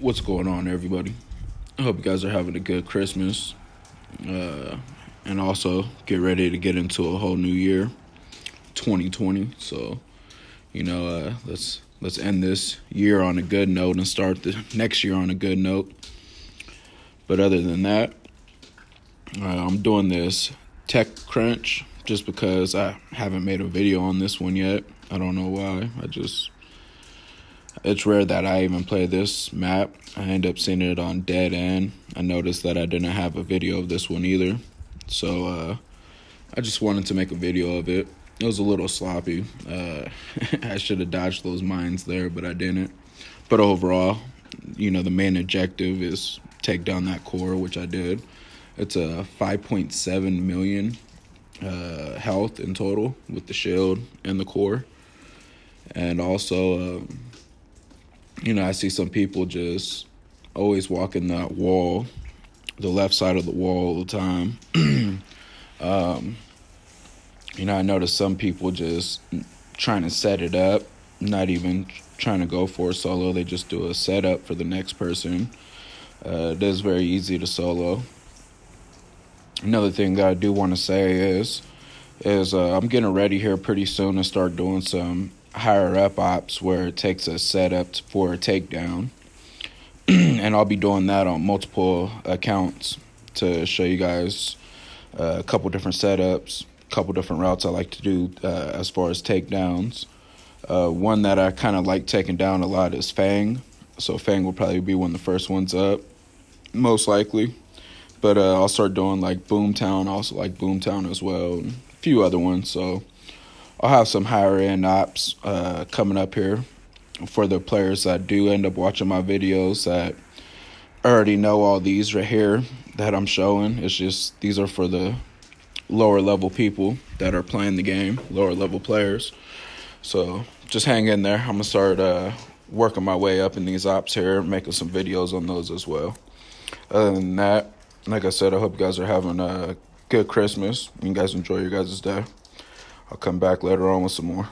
What's going on, everybody? I hope you guys are having a good Christmas. Uh, and also get ready to get into a whole new year, 2020. So, you know, uh, let's let's end this year on a good note and start the next year on a good note. But other than that, uh, I'm doing this Tech Crunch just because I haven't made a video on this one yet. I don't know why. I just it's rare that I even play this map. I end up seeing it on Dead End. I noticed that I didn't have a video of this one either. So uh, I just wanted to make a video of it. It was a little sloppy. Uh, I should have dodged those mines there, but I didn't. But overall, you know, the main objective is take down that core, which I did. It's a 5.7 million uh, health in total with the shield and the core. And also, um, you know, I see some people just always walking that wall, the left side of the wall all the time. um, you know, I notice some people just trying to set it up, not even trying to go for a solo. They just do a setup for the next person. Uh, it is very easy to solo. Another thing that I do want to say is, is uh, I'm getting ready here pretty soon to start doing some higher up ops where it takes a setup for a takedown. and I'll be doing that on multiple accounts to show you guys uh, a couple different setups, a couple different routes I like to do uh, as far as takedowns. Uh, one that I kind of like taking down a lot is Fang. So Fang will probably be one of the first ones up, most likely. But uh, I'll start doing like Boomtown, also like Boomtown as well, a few other ones. So I'll have some higher end ops uh, coming up here for the players that do end up watching my videos that already know all these right here that I'm showing. It's just these are for the lower level people that are playing the game, lower level players. So just hang in there. I'm gonna start uh, working my way up in these ops here, making some videos on those as well. Other than that, like I said, I hope you guys are having a good Christmas. You guys enjoy your guys' day. I'll come back later on with some more.